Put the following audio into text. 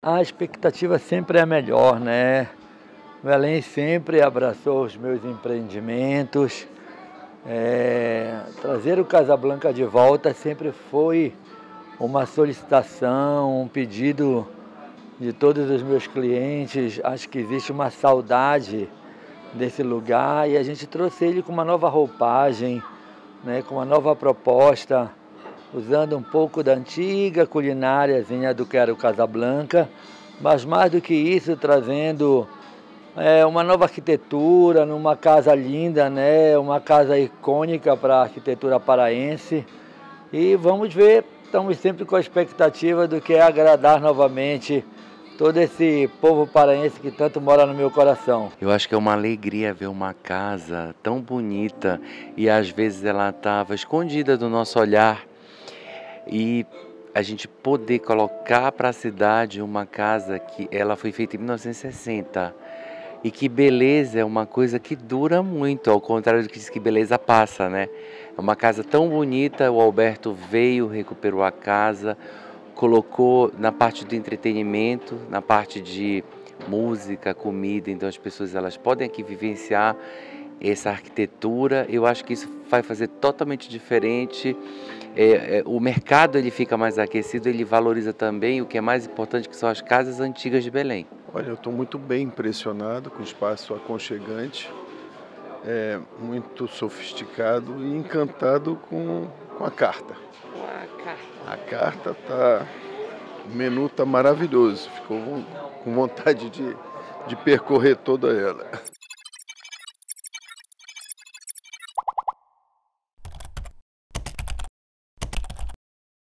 A expectativa sempre é melhor, né? Belém sempre abraçou os meus empreendimentos. É, trazer o Casablanca de volta sempre foi uma solicitação, um pedido de todos os meus clientes. Acho que existe uma saudade desse lugar e a gente trouxe ele com uma nova roupagem, né, com uma nova proposta, usando um pouco da antiga culináriazinha do que era o Casablanca, mas mais do que isso, trazendo é, uma nova arquitetura, numa casa linda, né, uma casa icônica para a arquitetura paraense. E vamos ver, estamos sempre com a expectativa do que é agradar novamente todo esse povo paraense que tanto mora no meu coração. Eu acho que é uma alegria ver uma casa tão bonita e às vezes ela estava escondida do nosso olhar e a gente poder colocar para a cidade uma casa que ela foi feita em 1960 e que beleza é uma coisa que dura muito, ao contrário do que diz que beleza passa, né? É uma casa tão bonita, o Alberto veio, recuperou a casa, colocou na parte do entretenimento, na parte de música, comida, então as pessoas elas podem aqui vivenciar essa arquitetura. Eu acho que isso vai fazer totalmente diferente. É, é, o mercado ele fica mais aquecido, ele valoriza também o que é mais importante, que são as casas antigas de Belém. Olha, eu estou muito bem impressionado com o espaço aconchegante, é, muito sofisticado e encantado com, com a carta. A carta. A carta tá. O menu tá maravilhoso. Ficou com vontade de, de percorrer toda ela.